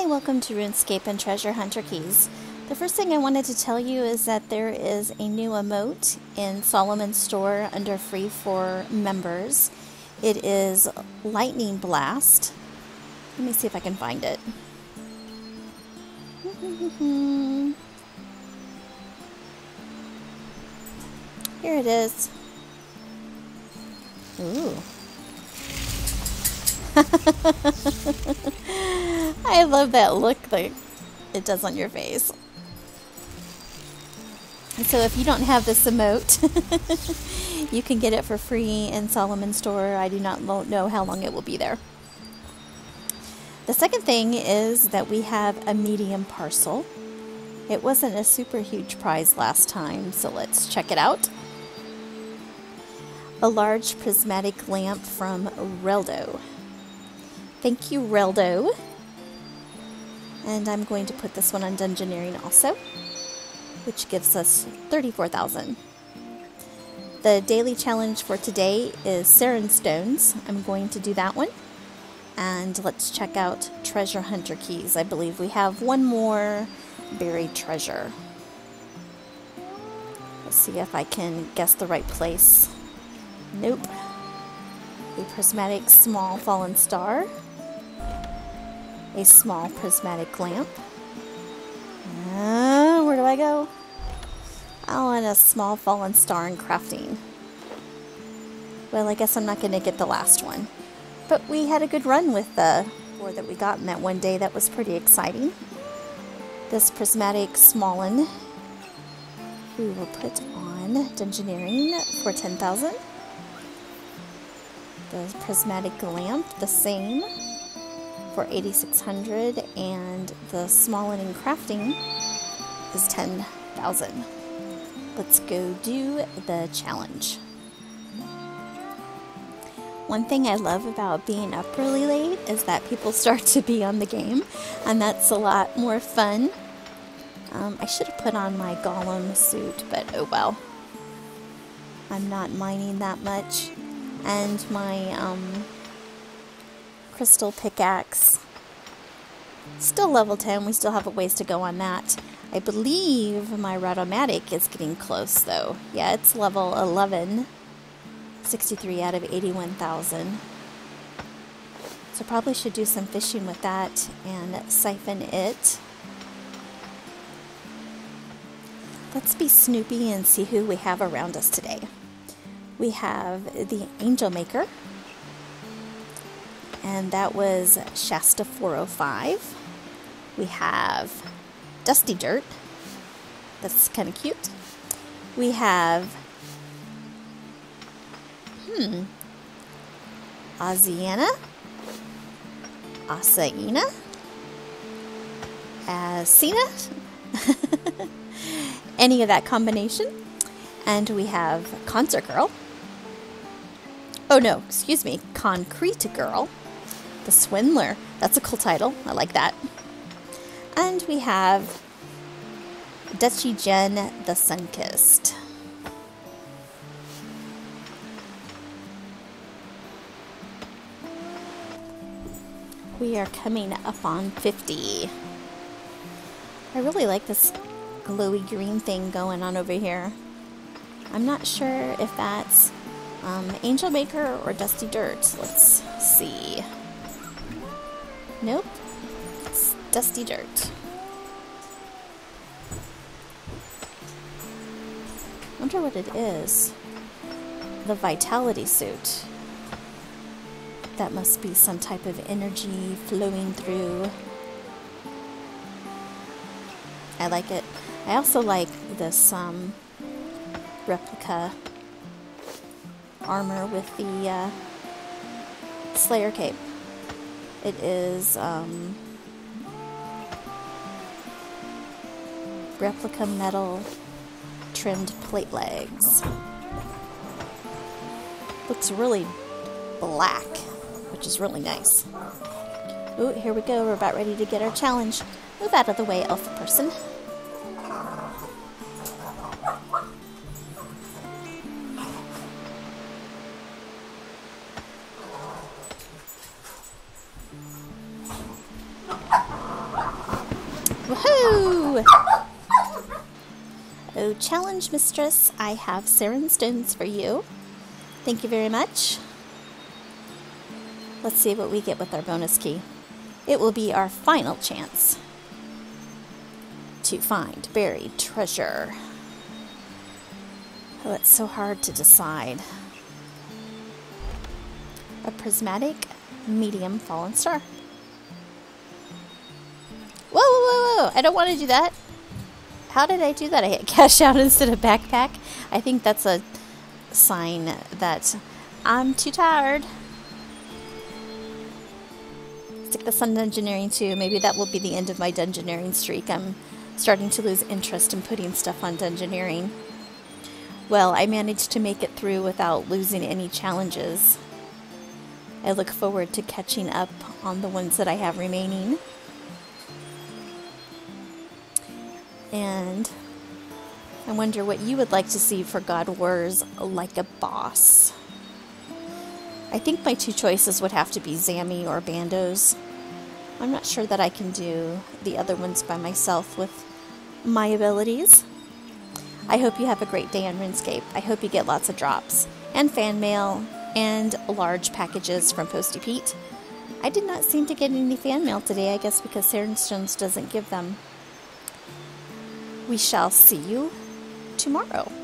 Hi, welcome to RuneScape and Treasure Hunter Keys. The first thing I wanted to tell you is that there is a new emote in Solomon's store under free for members. It is Lightning Blast. Let me see if I can find it. Here it is. Ooh. I love that look that it does on your face. So if you don't have this emote, you can get it for free in Solomon Store. I do not know how long it will be there. The second thing is that we have a medium parcel. It wasn't a super huge prize last time, so let's check it out. A large prismatic lamp from Reldo. Thank you, Reldo. And I'm going to put this one on Dungeoneering also, which gives us 34,000. The daily challenge for today is Seren Stones. I'm going to do that one. And let's check out Treasure Hunter Keys. I believe we have one more buried treasure. Let's see if I can guess the right place. Nope. A prismatic small fallen star a small prismatic lamp. Uh, where do I go? I want a small fallen star in crafting. Well, I guess I'm not going to get the last one. But we had a good run with the four that we got in that one day. That was pretty exciting. This prismatic smallin we will put on Dungeoneering for 10,000. The prismatic lamp, the same for 8600 and the small and in crafting is 10,000. Let's go do the challenge. One thing I love about being up really late is that people start to be on the game, and that's a lot more fun. Um, I should have put on my golem suit, but oh well. I'm not mining that much. And my um, crystal pickaxe. Still level 10, we still have a ways to go on that. I believe my Rod-o-matic is getting close though. Yeah, it's level 11. 63 out of 81,000. So probably should do some fishing with that and siphon it. Let's be snoopy and see who we have around us today. We have the Angel Maker, and that was Shasta 405. We have Dusty Dirt. That's kind of cute. We have, hmm, Aziana, Asaina, Asina, any of that combination. And we have Concert Girl. Oh no, excuse me, Concrete Girl. The Swindler. That's a cool title. I like that. And we have Dutchy Jen the Sunkissed. We are coming up on 50. I really like this glowy green thing going on over here. I'm not sure if that's um, Angel Maker or Dusty Dirt. Let's see. Nope. It's dusty dirt. Wonder what it is. The vitality suit. That must be some type of energy flowing through. I like it. I also like this um, replica armor with the uh, Slayer cape. It is um, replica metal trimmed plate legs. Looks really black, which is really nice. Ooh, here we go. We're about ready to get our challenge. Move out of the way, alpha person. Oh, challenge mistress, I have Seren stones for you. Thank you very much. Let's see what we get with our bonus key. It will be our final chance to find buried treasure. Oh, it's so hard to decide. A prismatic medium fallen star. Whoa! I don't want to do that. How did I do that? I hit cash out instead of backpack. I think that's a sign that I'm too tired. Stick this on Dungeoneering too. Maybe that will be the end of my Dungeoneering streak. I'm starting to lose interest in putting stuff on Dungeoneering. Well, I managed to make it through without losing any challenges. I look forward to catching up on the ones that I have remaining. And I wonder what you would like to see for God Wars like a boss. I think my two choices would have to be Zami or Bandos. I'm not sure that I can do the other ones by myself with my abilities. I hope you have a great day on RuneScape. I hope you get lots of drops and fan mail and large packages from Postie Pete. I did not seem to get any fan mail today, I guess because Stones doesn't give them. We shall see you tomorrow.